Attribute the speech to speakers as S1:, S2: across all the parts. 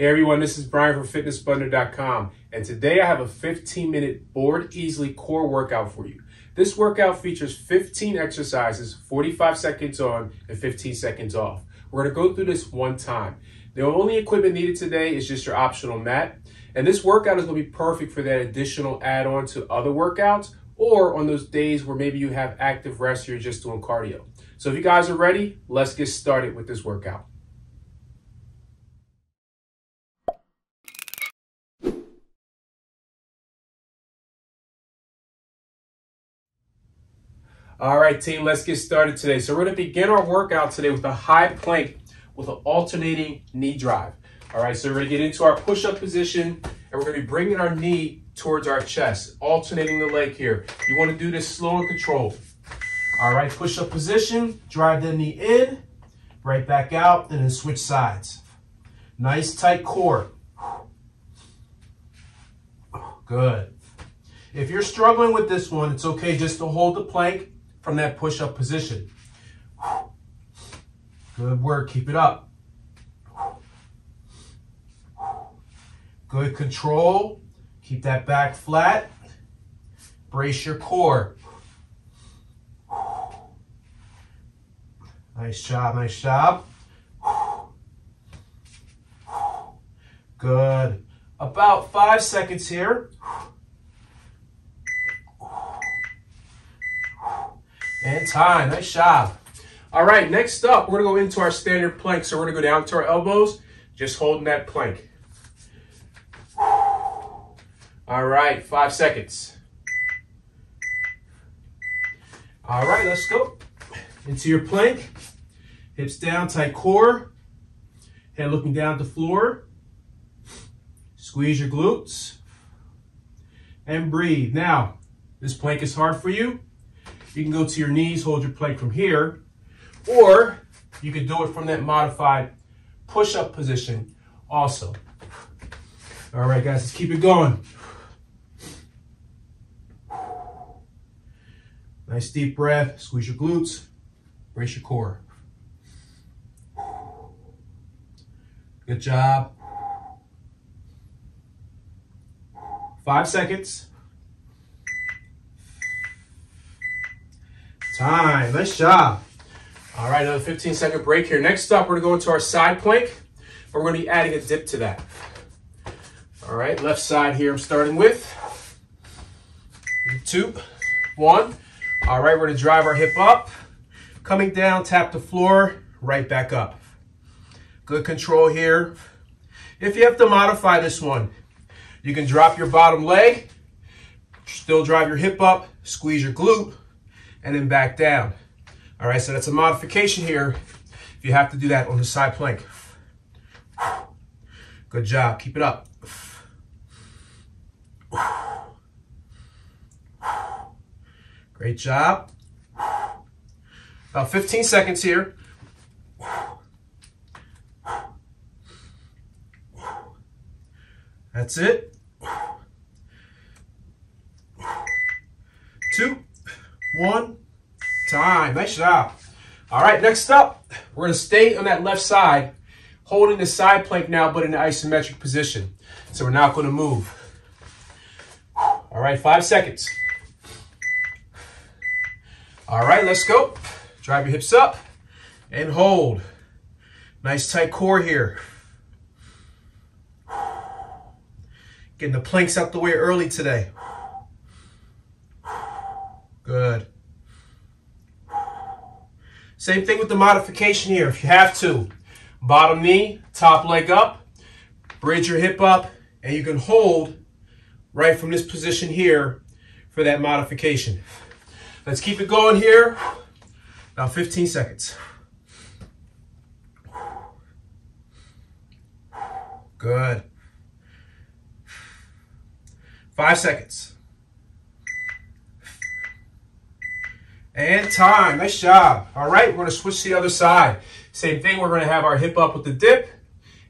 S1: Hey everyone, this is Brian from FitnessBlender.com, and today I have a 15 minute bored easily core workout for you. This workout features 15 exercises, 45 seconds on and 15 seconds off. We're gonna go through this one time. The only equipment needed today is just your optional mat, and this workout is gonna be perfect for that additional add on to other workouts or on those days where maybe you have active rest or you're just doing cardio. So if you guys are ready, let's get started with this workout. All right, team, let's get started today. So we're gonna begin our workout today with a high plank with an alternating knee drive. All right, so we're gonna get into our push-up position and we're gonna be bringing our knee towards our chest, alternating the leg here. You wanna do this slow and controlled. All right, push-up position, drive the knee in, right back out, and then switch sides. Nice tight core. Good. If you're struggling with this one, it's okay just to hold the plank from that push-up position. Good work, keep it up. Good control, keep that back flat. Brace your core. Nice job, nice job. Good. About five seconds here. And time, nice job. All right, next up, we're gonna go into our standard plank. So we're gonna go down to our elbows, just holding that plank. All right, five seconds. All right, let's go. Into your plank, hips down, tight core, head looking down at the floor. Squeeze your glutes and breathe. Now, this plank is hard for you. You can go to your knees, hold your plank from here, or you can do it from that modified push-up position also. All right, guys, let's keep it going. Nice deep breath, squeeze your glutes, brace your core. Good job. Five seconds. Time, nice job. All right, another 15 second break here. Next up, we're gonna go into our side plank. We're gonna be adding a dip to that. All right, left side here I'm starting with. Two, one. All right, we're gonna drive our hip up. Coming down, tap the floor, right back up. Good control here. If you have to modify this one, you can drop your bottom leg, still drive your hip up, squeeze your glute, and then back down. All right, so that's a modification here if you have to do that on the side plank. Good job, keep it up. Great job. About 15 seconds here. That's it. Two, one, time. Nice job. All right, next up, we're gonna stay on that left side, holding the side plank now, but in an isometric position. So we're not gonna move. All right, five seconds. All right, let's go. Drive your hips up and hold. Nice tight core here. Getting the planks out the way early today. Good. Same thing with the modification here. If you have to, bottom knee, top leg up, bridge your hip up, and you can hold right from this position here for that modification. Let's keep it going here. About 15 seconds. Good. Five seconds. And time, nice job. All right, we're gonna switch to the other side. Same thing, we're gonna have our hip up with the dip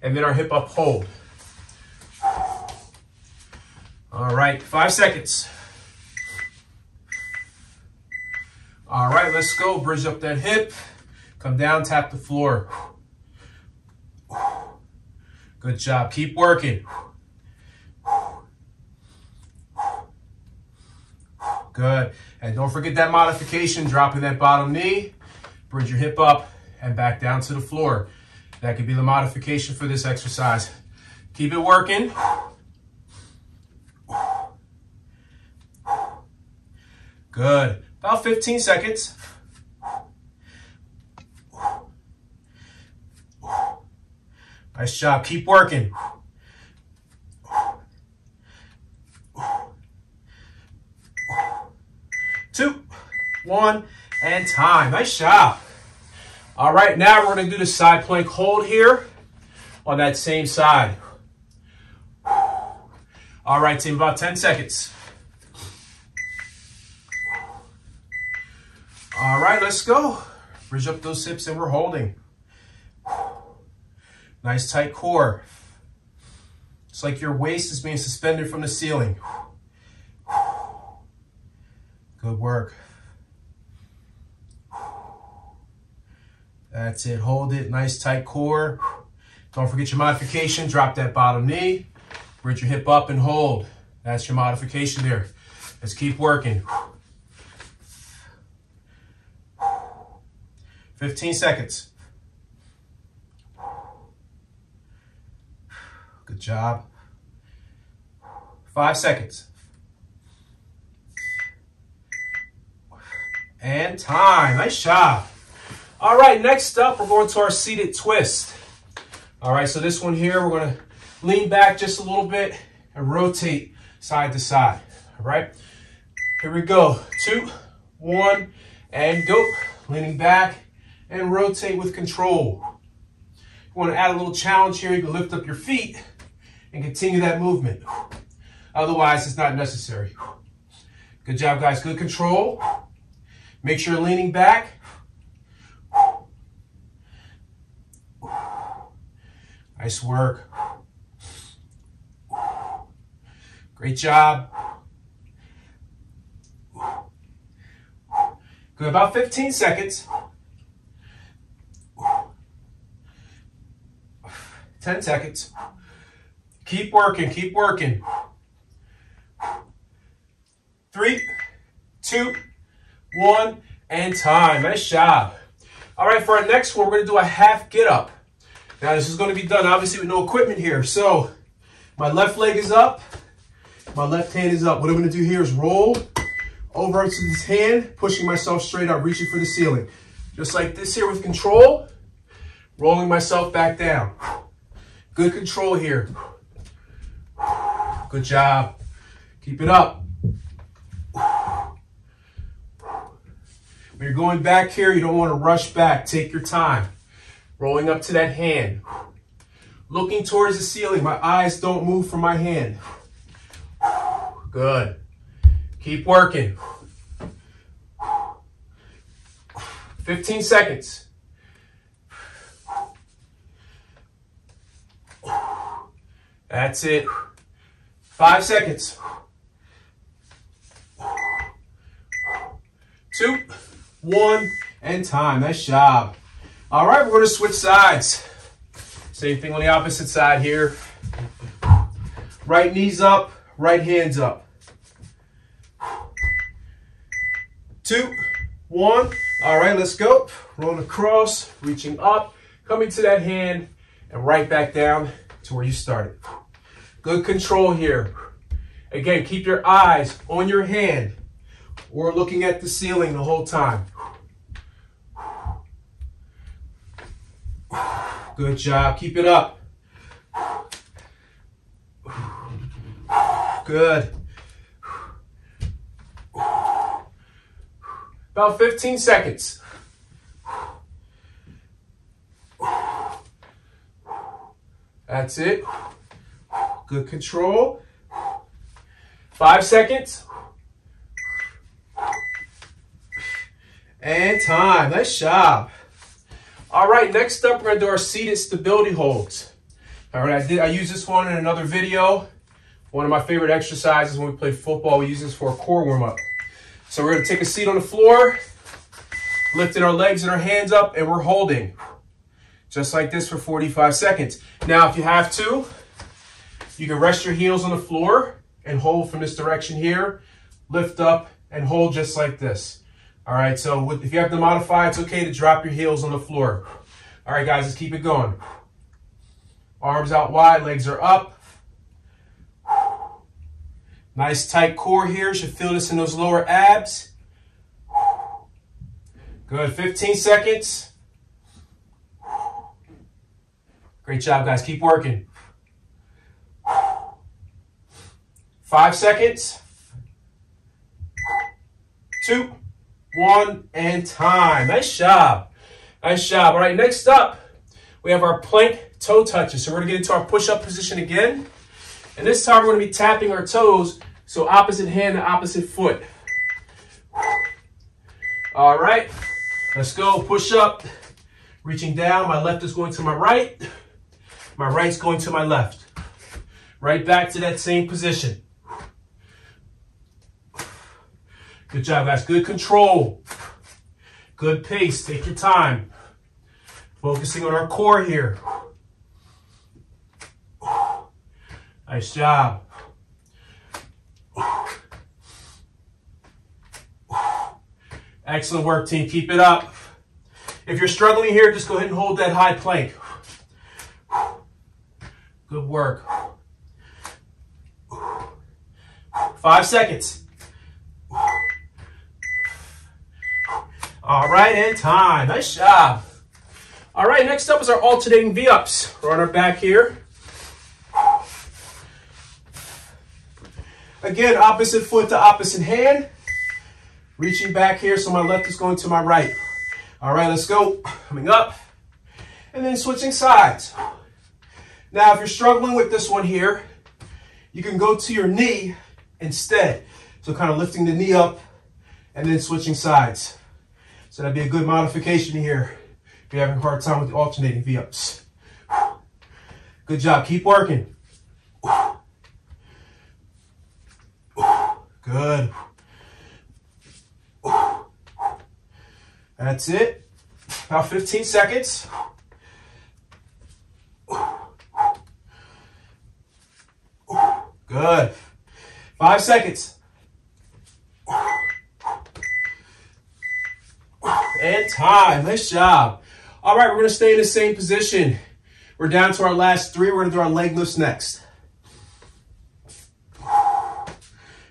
S1: and then our hip up hold. All right, five seconds. All right, let's go. Bridge up that hip. Come down, tap the floor. Good job. Keep working. Good. And don't forget that modification, dropping that bottom knee, bridge your hip up and back down to the floor. That could be the modification for this exercise. Keep it working. Good. About 15 seconds. Nice job. Keep working. Two, one, and time. Nice job. All right, now we're to do the side plank hold here on that same side. All right, team, about 10 seconds. All right, let's go. Bridge up those hips and we're holding. Nice tight core. It's like your waist is being suspended from the ceiling. Good work. That's it. Hold it. Nice tight core. Don't forget your modification. Drop that bottom knee. Bridge your hip up and hold. That's your modification there. Let's keep working. 15 seconds. Good job. Five seconds. And time. Nice job. All right, next up, we're going to our seated twist. All right, so this one here, we're going to lean back just a little bit and rotate side to side. All right, here we go. Two, one, and go. Leaning back and rotate with control. You want to add a little challenge here. You can lift up your feet and continue that movement. Otherwise, it's not necessary. Good job, guys. Good control. Make sure you're leaning back. Nice work. Great job. Good, about 15 seconds. 10 seconds. Keep working, keep working. Three, two, one, and time. Nice job. All right, for our next one, we're going to do a half get up. Now, this is going to be done, obviously, with no equipment here. So, my left leg is up. My left hand is up. What I'm going to do here is roll over to this hand, pushing myself straight up, reaching for the ceiling. Just like this here with control, rolling myself back down. Good control here. Good job. Keep it up. When you're going back here, you don't want to rush back. Take your time. Rolling up to that hand. Looking towards the ceiling. My eyes don't move from my hand. Good. Keep working. 15 seconds. That's it. Five seconds. Two, one, and time. Nice job. All right, we're going to switch sides. Same thing on the opposite side here. Right knees up, right hands up. Two, one. All right, let's go. Rolling across, reaching up, coming to that hand, and right back down to where you started. Good control here. Again, keep your eyes on your hand or looking at the ceiling the whole time. Good job. Keep it up. Good. About 15 seconds. That's it. Good control. Five seconds. And time. Nice job. All right, next up, we're gonna do our seated stability holds. All right, I did. I used this one in another video. One of my favorite exercises when we play football. We use this for a core warm up. So we're gonna take a seat on the floor, lifting our legs and our hands up, and we're holding. just like this for 45 seconds. Now, if you have to, you can rest your heels on the floor and hold from this direction here, lift up and hold just like this. All right, so if you have to modify, it's okay to drop your heels on the floor. All right, guys, let's keep it going. Arms out wide, legs are up. Nice tight core here. Should feel this in those lower abs. Good, 15 seconds. Great job, guys. Keep working. Five seconds. Two, one, and time. Nice job. Nice job. All right, next up, we have our plank toe touches. So we're gonna get into our push-up position again. And this time we're gonna be tapping our toes, so opposite hand to opposite foot. All right, let's go, push up. Reaching down, my left is going to my right. My right's going to my left. Right back to that same position. Good job, guys. Good control. Good pace. Take your time. Focusing on our core here. Nice job. Excellent work, team. Keep it up. If you're struggling here, just go ahead and hold that high plank. Good work. Five seconds. All right, and time. Nice job. All right, next up is our alternating V-ups. We're on our back here. Again, opposite foot to opposite hand. Reaching back here, so my left is going to my right. All right, let's go. Coming up. And then switching sides. Now, if you're struggling with this one here, you can go to your knee instead. So kind of lifting the knee up and then switching sides. So that'd be a good modification here if you're having a hard time with the alternating V-ups. Good job. Keep working. Good. That's it. About 15 seconds. Good. Five seconds. And time. Nice job. All right, we're going to stay in the same position. We're down to our last three. We're going to do our leg lifts next.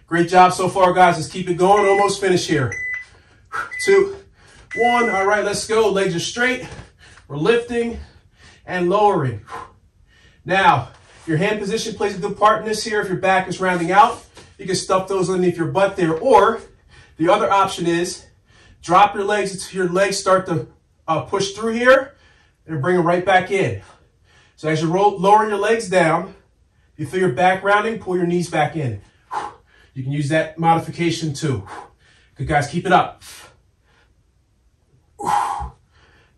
S1: Great job so far, guys. Let's keep it going. Almost finished here. Two, one. All right, let's go. Legs are straight. We're lifting and lowering. Now, your hand position plays a good part in this here. If your back is rounding out, you can stuff those underneath your butt there. Or the other option is drop your legs until your legs start to uh, push through here and bring them right back in. So as you roll, lower your legs down, you feel your back rounding, pull your knees back in. You can use that modification too. Good guys, keep it up.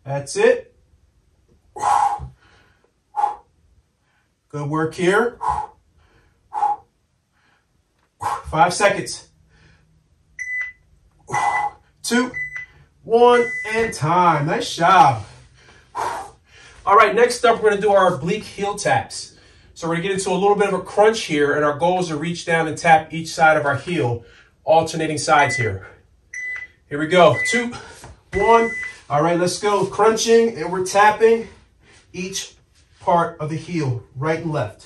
S1: That's it. Good work here. Five seconds. Two, one, and time. Nice job. All right, next up, we're going to do our oblique heel taps. So we're going to get into a little bit of a crunch here, and our goal is to reach down and tap each side of our heel, alternating sides here. Here we go. Two, one. All right, let's go. Crunching, and we're tapping each part of the heel, right and left.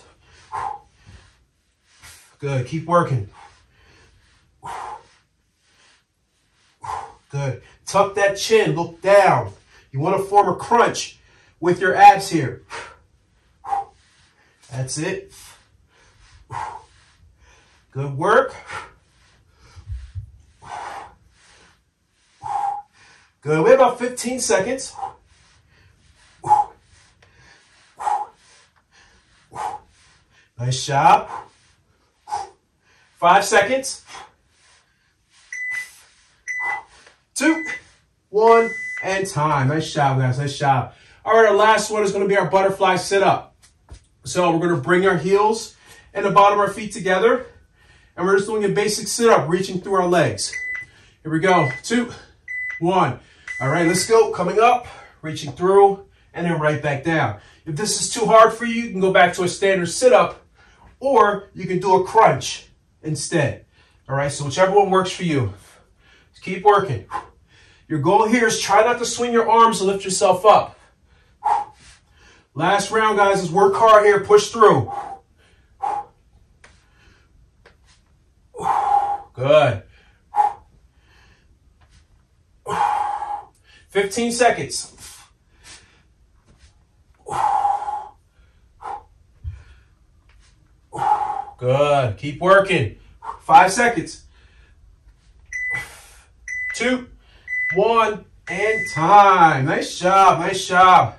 S1: Good, keep working. Good. Tuck that chin, look down. You want to form a crunch with your abs here. That's it. Good work. Good. We have about 15 seconds. Nice job. Five seconds. Two, one, and time. Nice job, guys. Nice job. All right, our last one is going to be our butterfly sit-up. So we're going to bring our heels and the bottom of our feet together. And we're just doing a basic sit-up, reaching through our legs. Here we go. Two, one. All right, let's go. Coming up, reaching through and then right back down. If this is too hard for you, you can go back to a standard sit-up or you can do a crunch instead. All right, so whichever one works for you. Just keep working. Your goal here is try not to swing your arms to lift yourself up. Last round, guys, is work hard here, push through. Good. 15 seconds. Good. Keep working. Five seconds. Two, one, and time. Nice job. Nice job.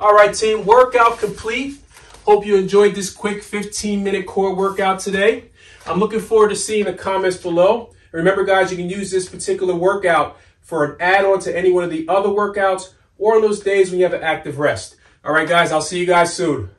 S1: All right, team. Workout complete. Hope you enjoyed this quick 15 minute core workout today. I'm looking forward to seeing the comments below. Remember, guys, you can use this particular workout for an add on to any one of the other workouts or on those days when you have an active rest. All right, guys, I'll see you guys soon.